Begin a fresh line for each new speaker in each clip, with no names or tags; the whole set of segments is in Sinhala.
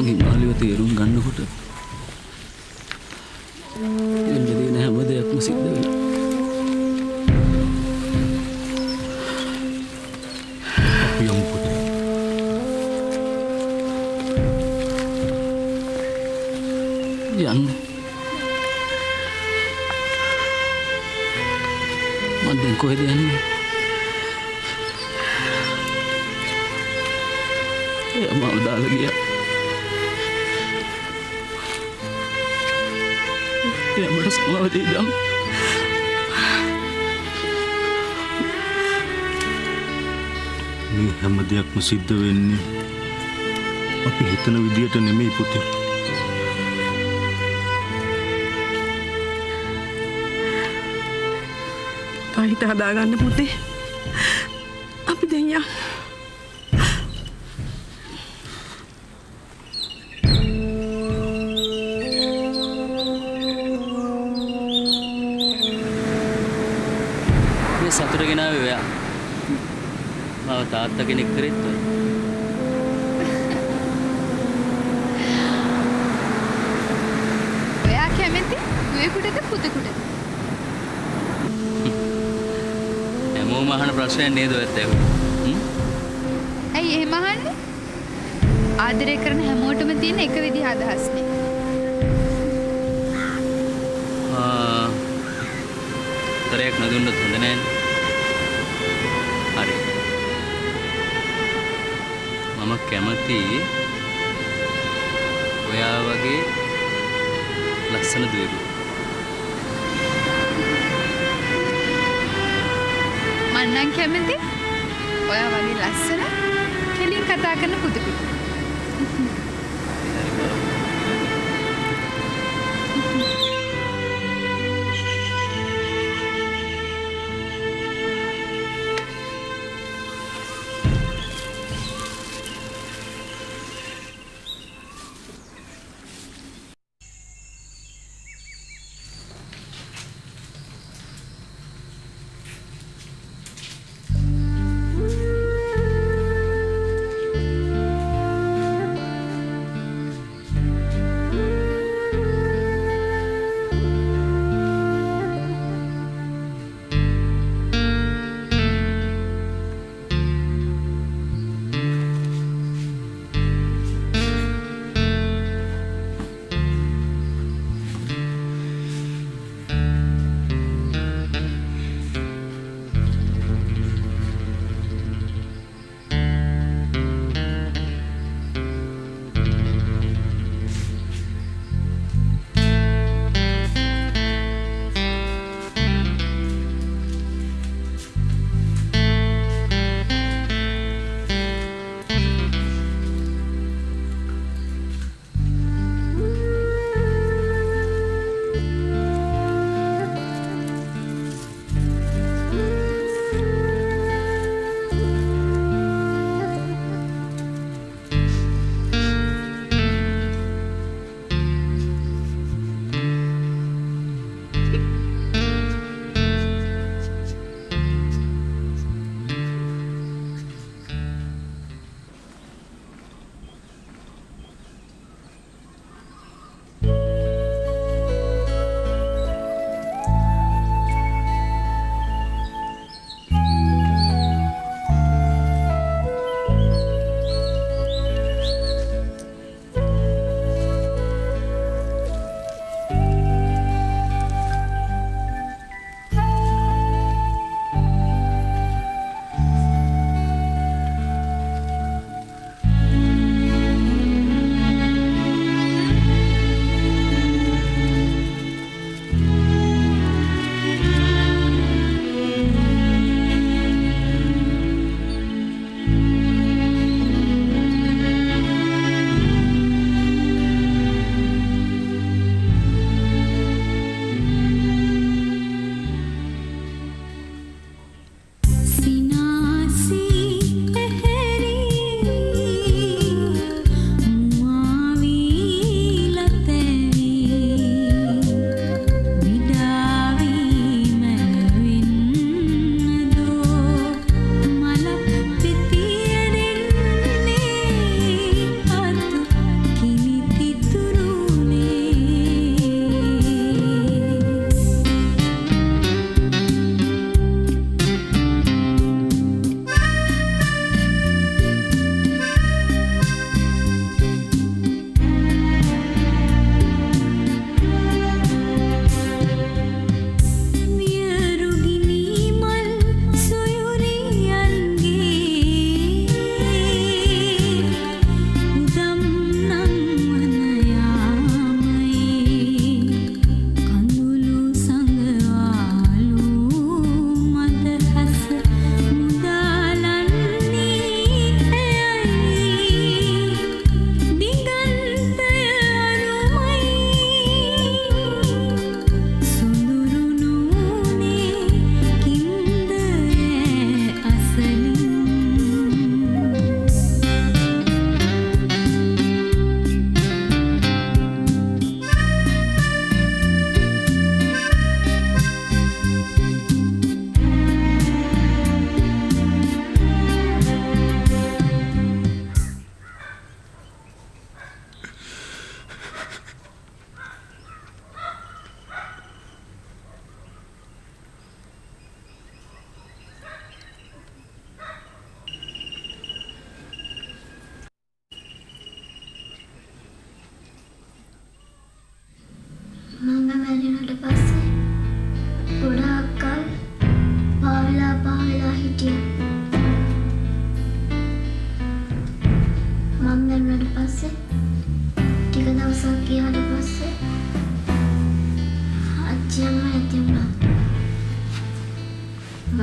මගේ පුතා දාලා
මං හිමාලිව තේරුම් ගන්නකොට වෙන්න තියෙන හැම දෙයක්ම සිද්ධ වෙලා
අපි යමු පුතේ.
යන්න. මං දැන් කොහෙද යන්නේ? එයා මව දාලා ගියා. සමාව දෙයිදම්
මේ හැම දෙයක්ම සිද්ධ වෙන්නේ අපි හිතන විදියට නෙමෙයි පුතේ.
පහිත හදාගන්න පුතේ අපි දෙයක්
තාත්තා කෙනෙක් කරෙත් ඔය
ඔයා කැමති දුවෙකුටද පුතෙකුටද?
හැමෝම අහන ප්‍රශ්නයක් නේද ඔයත්
ඇයි එහෙම අහන්නේ? ආදරය කරන හැමෝටම තියෙන එක විදිහ අදහස්නේ.
ආ තරයක් නොදුන්නත් හොඳ නෑනේ මම කැමති ඔයා වගේ ලස්සන දුවෙකුට
මං නම් කැමති ඔයා වගේ ලස්සන කෙලින් කතා කරන පුතෙකුට.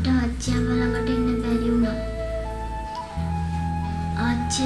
මට අච්චි අම්මා ළඟට එන්න බැරි වුණා. ආච්චි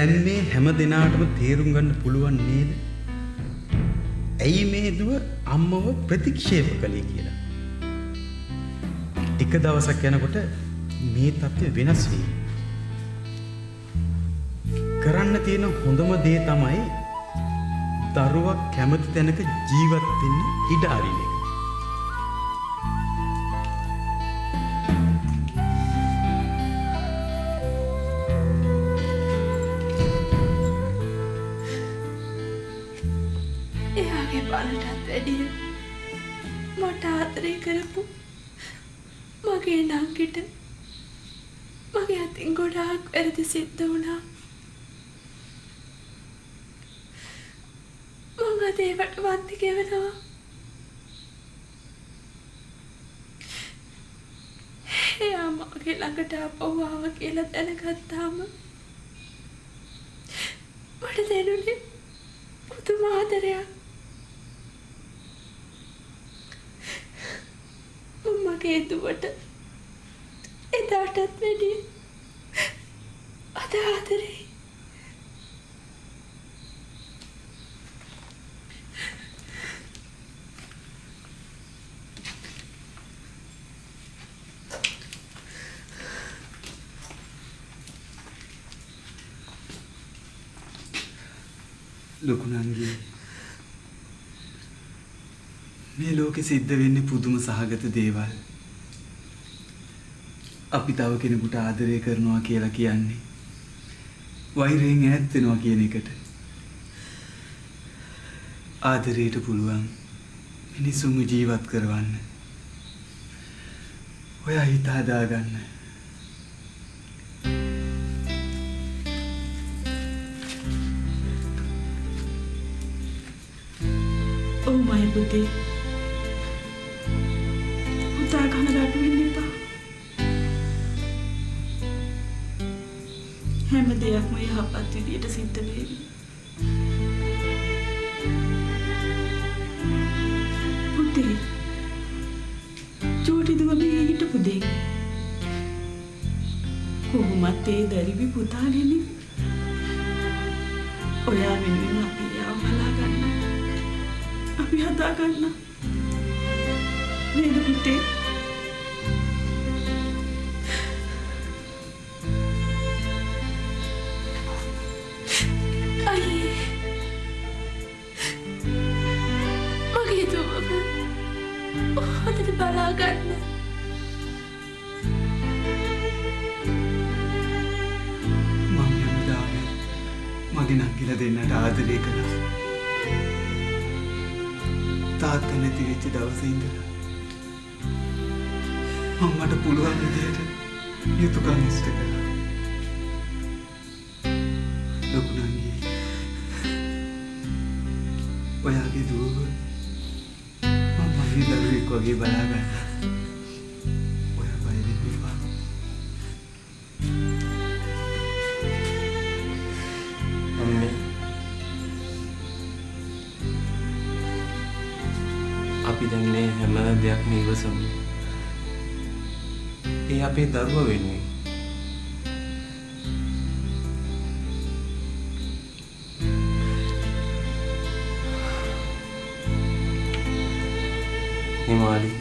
දැන් මේ හැම දෙනාටම තේරුම් ගන්න පුළුවන් නේද? ඇයි මේ දුව අම්මව ප්‍රතික්ෂේප කළේ කියලා. එක දවසක් යනකොට මේ තත්ත්වය වෙනස් වෙයි. කරන්න තියෙන හොඳම දේ තමයි දරුවා කැමති තැනක ජීවත් වෙන්න ඉඩ අරින එක.
එයාගේ බලටත් වැඩිය මට ආදරය කරපු මගේ නංගිට. මගේ අතින් ගොඩාක් වැරදි සිද්ධ වුණා. මං අද ඒවට වන්දි ගෙවනවා. එයා මගේ ළඟට ආපහු ආව කියලා දැනගත්තාම මට දැනුනේ පුදුම ආදරයක්. මම මගේ දුවට එදාටත් වැඩිය අද ආදරේ
ලොකුනන්ගේ මේ ලෝකෙ සිද්ධ වෙන්නේ පුදුම සහගත දේවල්. අපි තව කෙනෙකුට ආදරය කරනවා කියලා කියන්නේ වෛරයෙන් ඈත් වෙනවා කියන එකට. ආදරයට පුළුවන් මිනිසුන්ව ජීවත් කරවන්න. ඔයා හිත හදාගන්න.
ඔව්මයි පුතේ පුතා කනගාටු වෙන්න හැම දෙයක්ම යහපත් විදියට සිද්ධ වේවි පුතේ චූටි දුව මේ හිටපු දෙයක් කොහොමත් ඒ දැරිවි පුතාගෙනි ඔයා වෙනුවෙන් අපි යාව බලා ගන්නවා. අපි හදා ගන්න නේද පුතේ? මගේ
නංගිලා දෙන්නට ආදරය කළා. තාත්තා නැති වෙච්ච දවසේ ඉඳලා මම මට පුළුවන් විදිහට යුතුයකම් ඉෂ්ට කළා. ලොකු නංගි ඔයාගේ දුව මම මගේ දරුවෙක් වගේ බලා ගන්න.
අපි දැන් මේ හැම දෙයක්ම ඉවසමු. ඒ අපේ දරුවා වෙනුවෙන්. හිමාලි